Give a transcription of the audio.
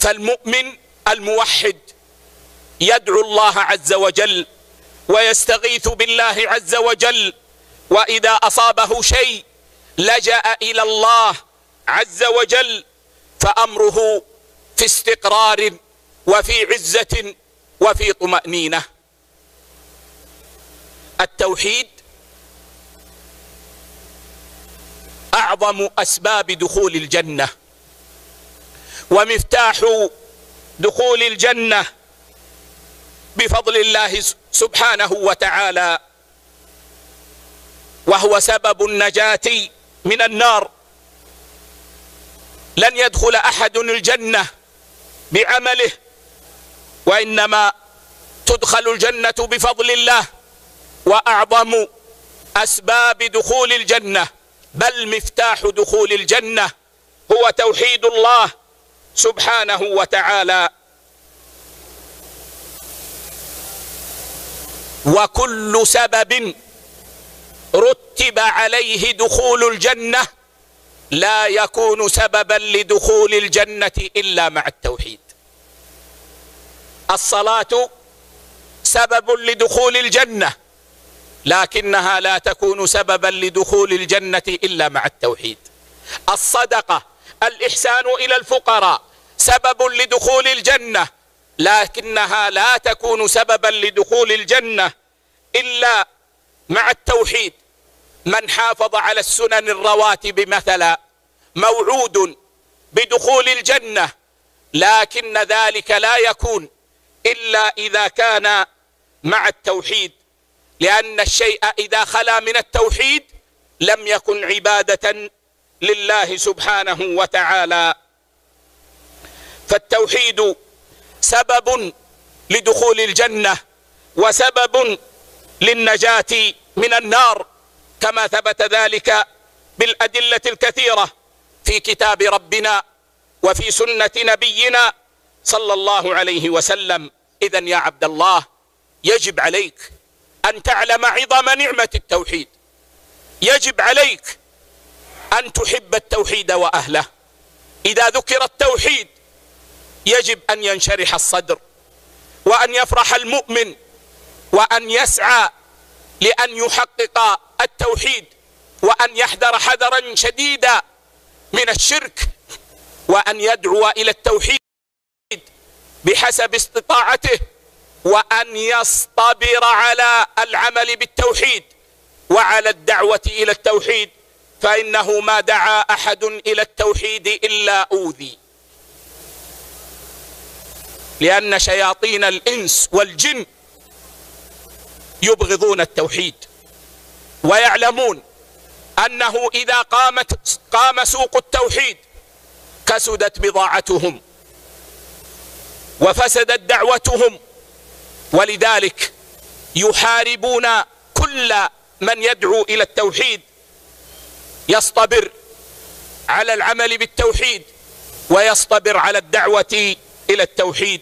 فالمؤمن الموحد يدعو الله عز وجل ويستغيث بالله عز وجل وإذا أصابه شيء لجأ إلى الله عز وجل فأمره في استقرار وفي عزة وفي طمأنينة. التوحيد أعظم أسباب دخول الجنة. ومفتاح دخول الجنة بفضل الله سبحانه وتعالى. وهو سبب النجاة من النار. لن يدخل أحد الجنة بعمله وإنما تدخل الجنة بفضل الله وأعظم أسباب دخول الجنة. بل مفتاح دخول الجنة هو توحيد الله سبحانه وتعالى. وكل سبب رتب عليه دخول الجنة لا يكون سببا لدخول الجنة إلا مع التوحيد. الصلاة سبب لدخول الجنة لكنها لا تكون سببا لدخول الجنة إلا مع التوحيد. الصدقة الإحسان إلى الفقراء سبب لدخول الجنة لكنها لا تكون سببا لدخول الجنة إلا مع التوحيد. من حافظ على السنن الرواتب مثلا موعود بدخول الجنة لكن ذلك لا يكون إلا إذا كان مع التوحيد لأن الشيء إذا خلا من التوحيد لم يكن عبادة لله سبحانه وتعالى. فالتوحيد سبب لدخول الجنة وسبب للنجاة من النار كما ثبت ذلك بالأدلة الكثيرة في كتاب ربنا وفي سنة نبينا صلى الله عليه وسلم. اذا يا عبد الله يجب عليك أن تعلم عظم نعمة التوحيد. يجب عليك أن تحب التوحيد وأهله. إذا ذكر التوحيد يجب أن ينشرح الصدر وأن يفرح المؤمن وأن يسعى لأن يحقق التوحيد وأن يحذر حذرا شديدا من الشرك وأن يدعو إلى التوحيد بحسب استطاعته وأن يصطبر على العمل بالتوحيد وعلى الدعوة إلى التوحيد. فإنه ما دعا أحد إلى التوحيد إلا أوذي. لأن شياطين الإنس والجن يبغضون التوحيد ويعلمون أنه إذا قامت قام سوق التوحيد كسدت بضاعتهم وفسدت دعوتهم. ولذلك يحاربون كل من يدعو إلى التوحيد يصطبر على العمل بالتوحيد ويصطبر على الدعوة إلى التوحيد.